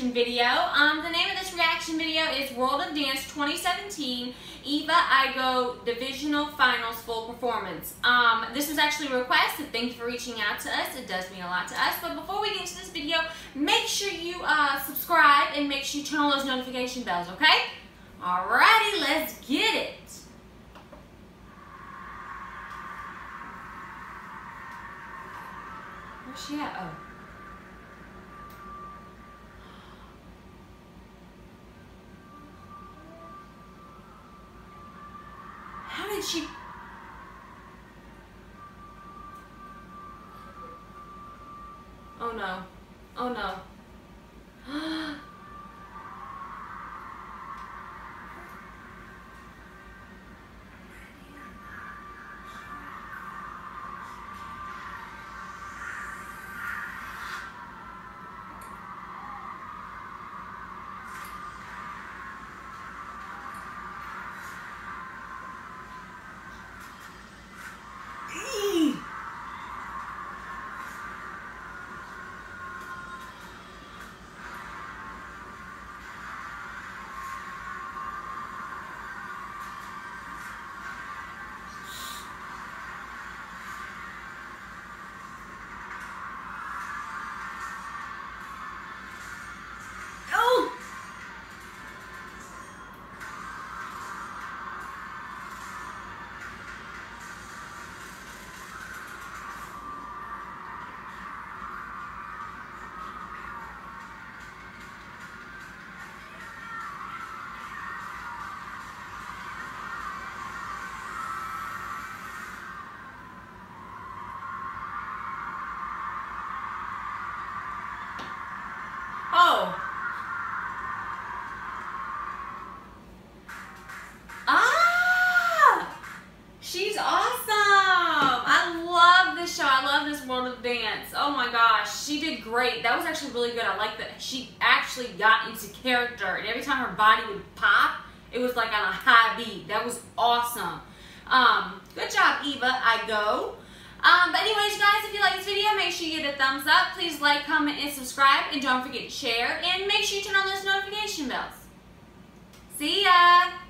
reaction video. Um, the name of this reaction video is World of Dance 2017 Eva Igo Divisional Finals Full Performance. Um, this was actually a request, thank you for reaching out to us. It does mean a lot to us. But before we get into this video, make sure you uh, subscribe and make sure you turn on those notification bells, okay? Alrighty, let's get it. Where's she at? Oh. Did she... Oh no. Oh no. Of Dance. Oh my gosh. She did great. That was actually really good. I like that she actually got into character and every time her body would pop, it was like on a high beat. That was awesome. Um, good job, Eva Igo. Um, but anyways, guys, if you like this video, make sure you give it a thumbs up. Please like, comment, and subscribe. And don't forget to share. And make sure you turn on those notification bells. See ya!